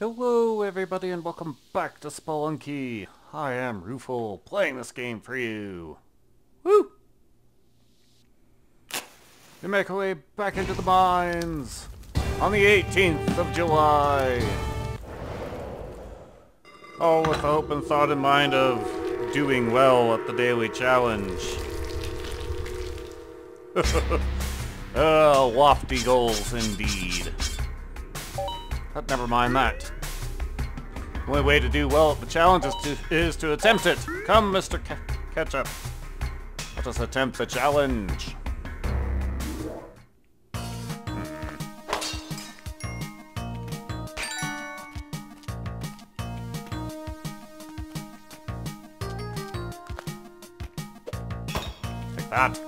Hello everybody and welcome back to Spelunky. I am Ryufl, playing this game for you. Woo! We make our way back into the mines on the 18th of July. All with the hope and thought in mind of doing well at the daily challenge. uh, lofty goals indeed. But never mind that. The only way to do well at the challenge is to, is to attempt it. Come, Mr. Ke Ketchup. Let us attempt the challenge. Take that.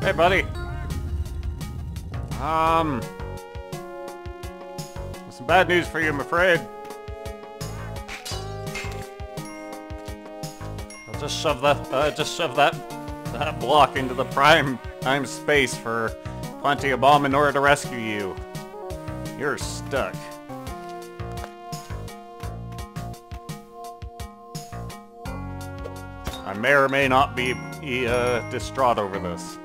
Hey, buddy. Um... Some bad news for you, I'm afraid. I'll just shove that, uh, just shove that, that block into the prime time space for plenty of bomb in order to rescue you. You're stuck. I may or may not be uh, distraught over this.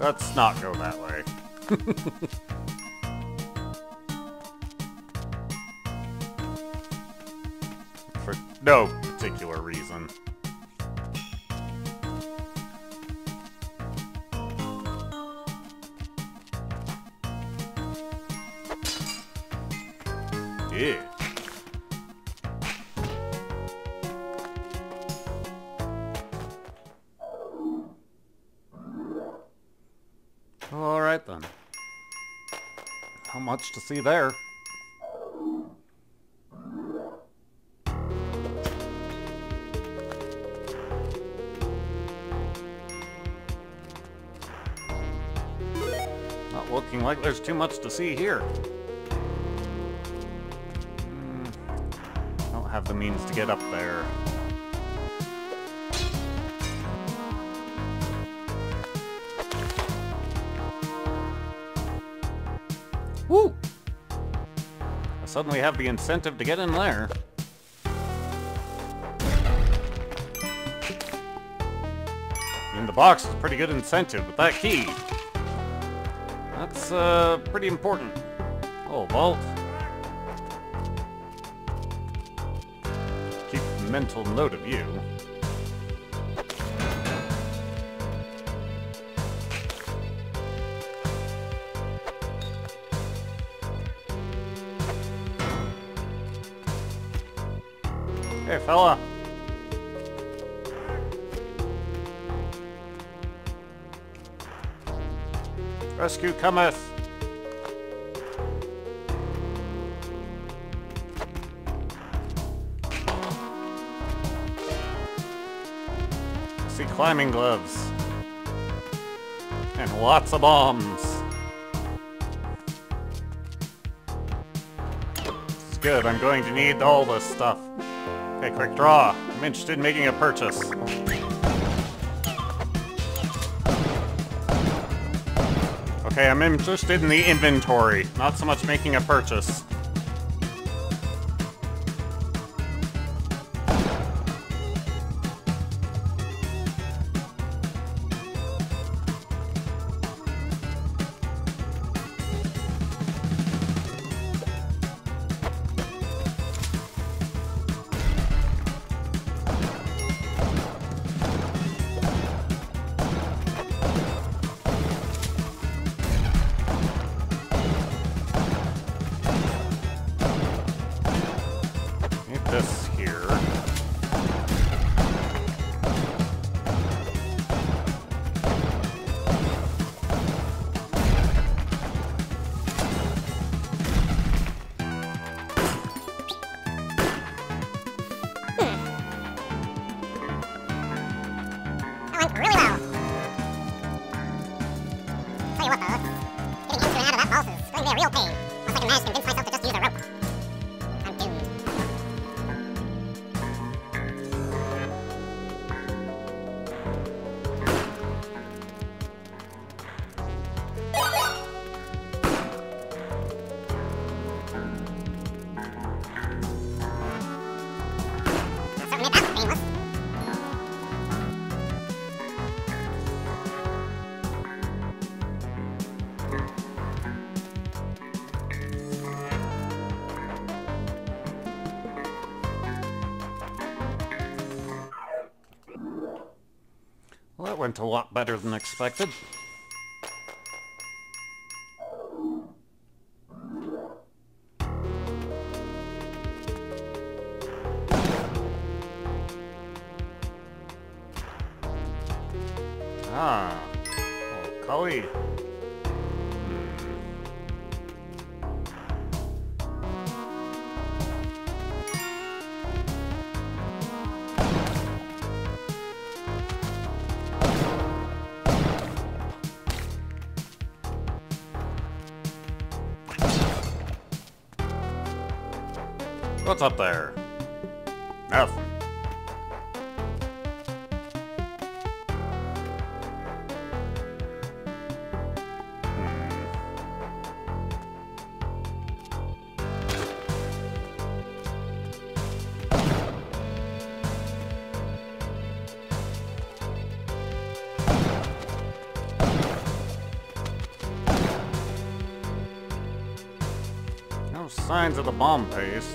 Let's not go that way. For no particular reason. To see there. Not looking like there's too much to see here. Hmm. Don't have the means to get up there. Woo! I suddenly have the incentive to get in there. In the box is a pretty good incentive, with that key... That's, uh, pretty important. Oh, vault. Keep mental note of you. Hey, fella. Rescue cometh. I see climbing gloves. And lots of bombs. Is good. I'm going to need all this stuff. Okay, quick draw. I'm interested in making a purchase. Okay, I'm interested in the inventory, not so much making a purchase. This here. Hmm. Well. Tell you what, getting out of that is going to be a real pain. Unless I can manage to convince myself to that went a lot better than expected. Ah, oh, Cully. What's up there? Nothing. Hmm. No signs of the bomb paste.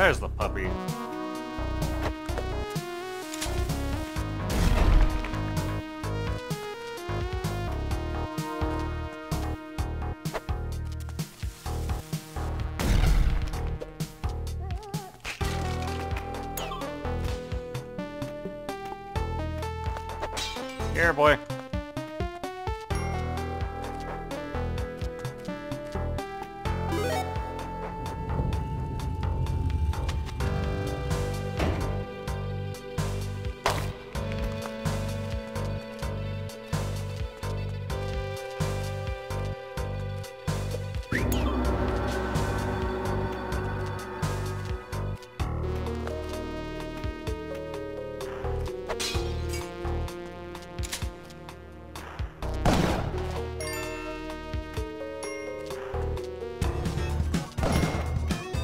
There's the puppy. Here, boy.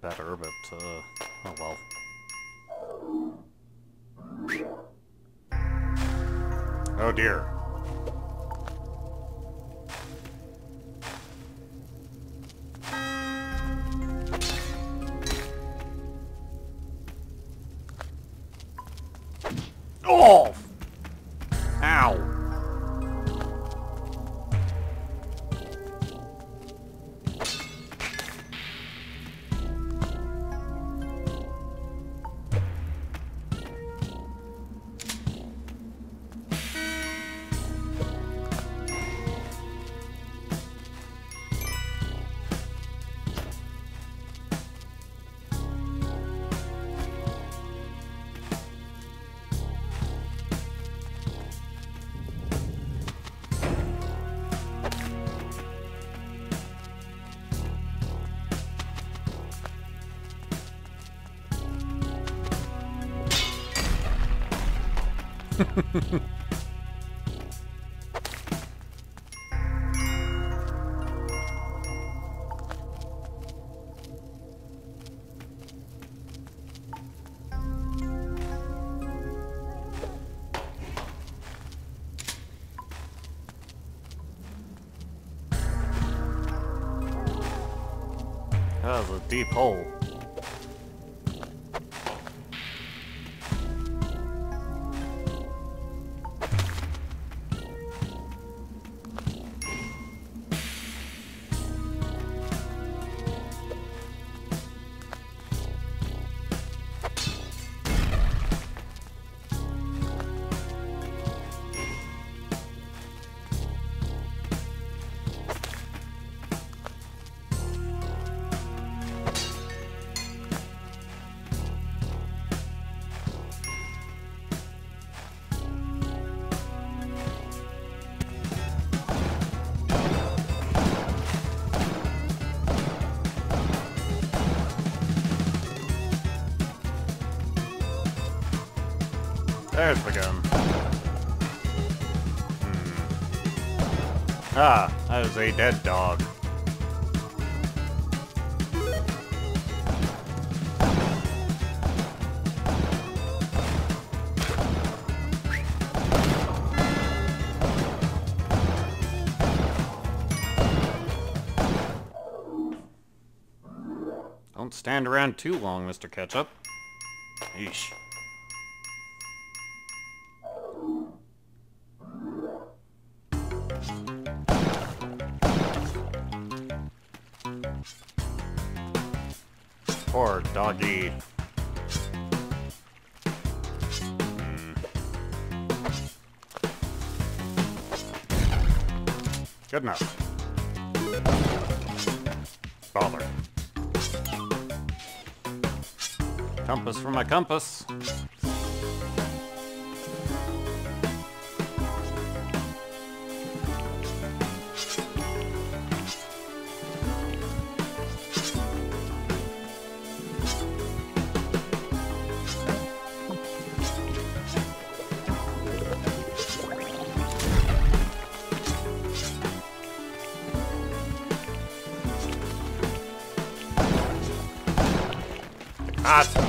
better, but, uh, oh well. Oh dear. That was a deep hole. There's the gun. Hmm. Ah, that is a dead dog. Don't stand around too long, Mr. Ketchup. Yeesh. Good enough. Bother. Compass for my compass. Ah!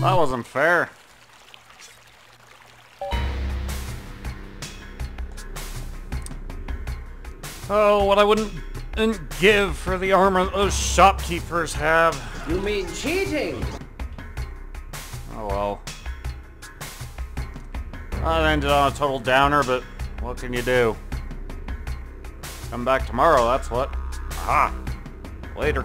That wasn't fair. Oh, what I wouldn't wouldn't give for the armor those shopkeepers have. You mean cheating? Oh well. I ended on a total downer, but what can you do? Come back tomorrow, that's what. Aha! Later.